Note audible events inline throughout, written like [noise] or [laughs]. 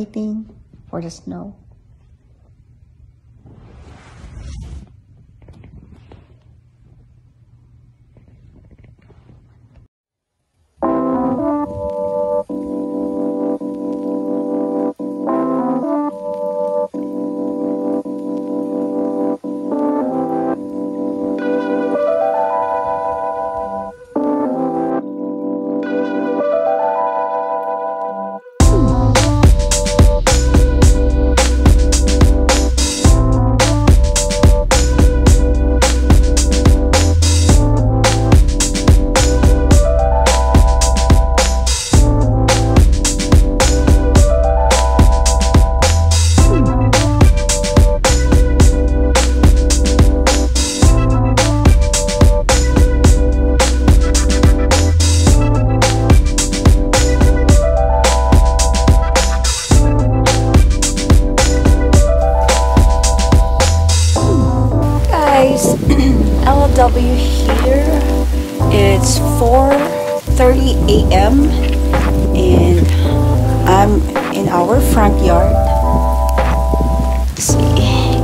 waiting for the snow.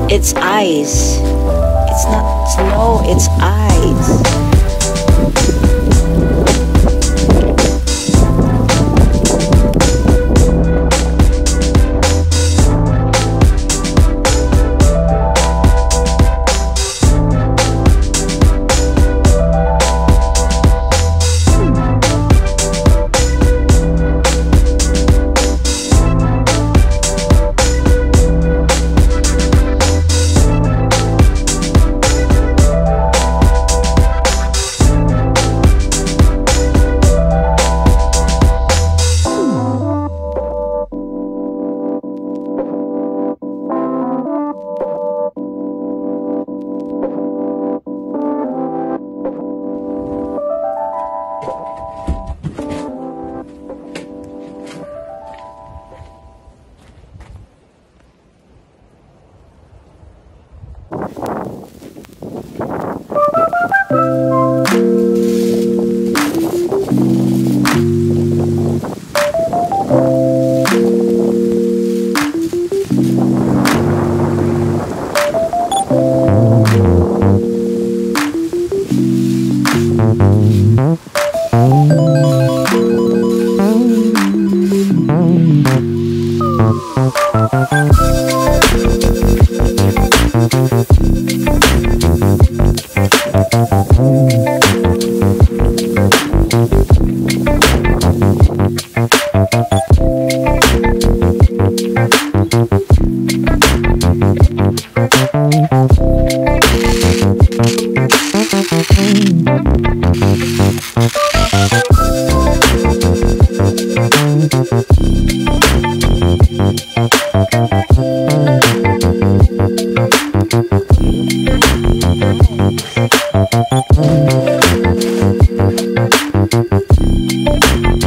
It's ice. It's not snow it's ice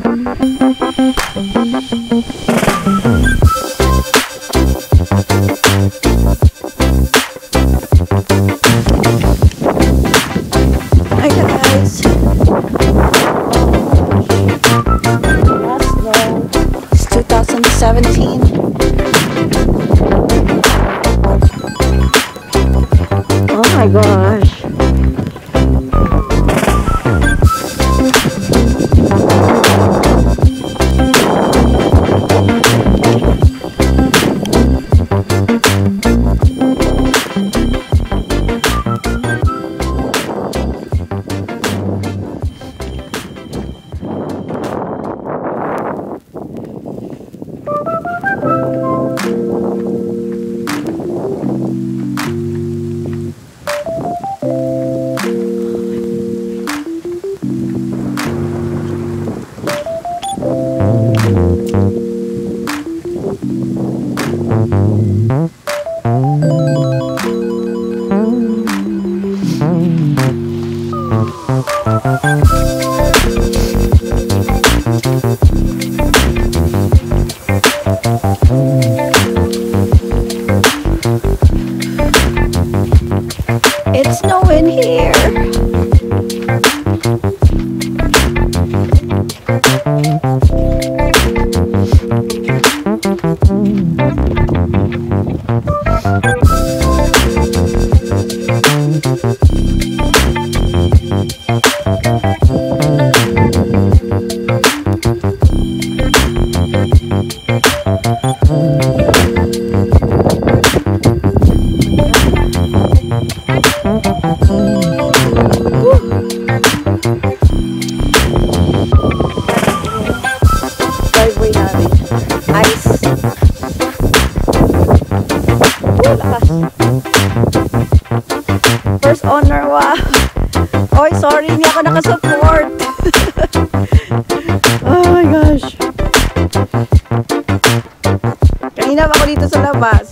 Hi guys. Last snow is 2017. Oh my gosh. It's wow. Oy, sorry, hindi ako nakasupport. [laughs] oh my gosh. Kanina ako dito sa labas.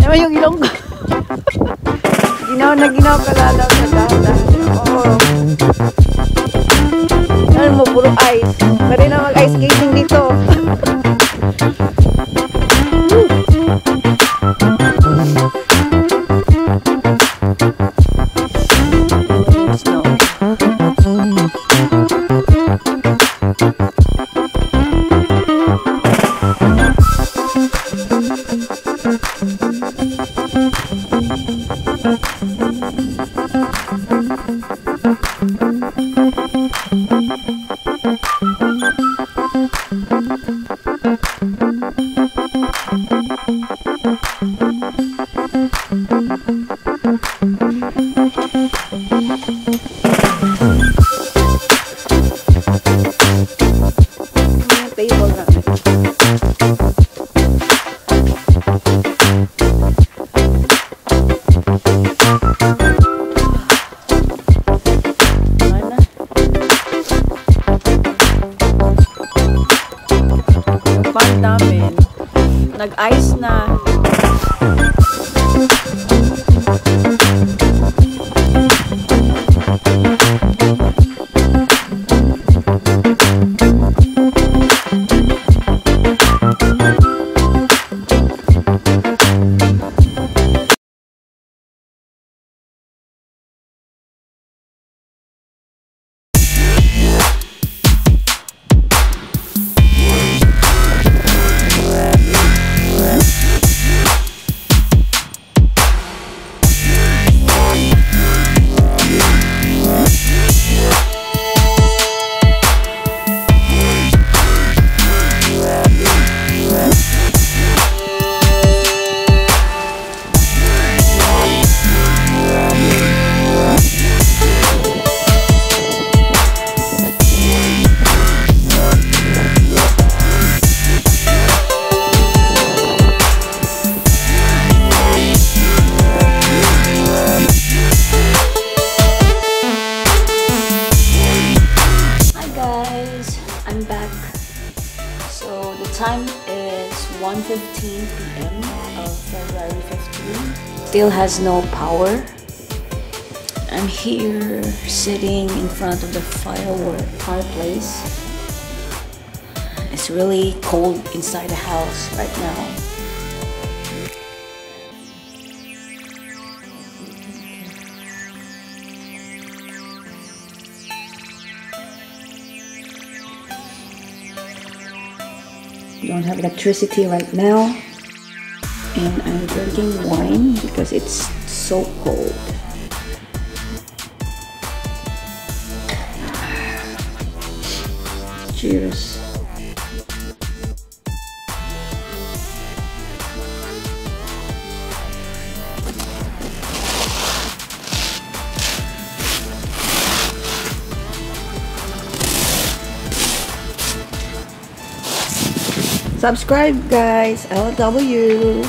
Ano yung ilong ko? [laughs] ginaw na ginaw ka lalaw Eisner. Time is 1.15 p.m. of February 15. Still has no power. I'm here sitting in front of the firework fireplace. It's really cold inside the house right now. Don't have electricity right now. And I'm drinking wine because it's so cold. Cheers Subscribe guys, Ela W.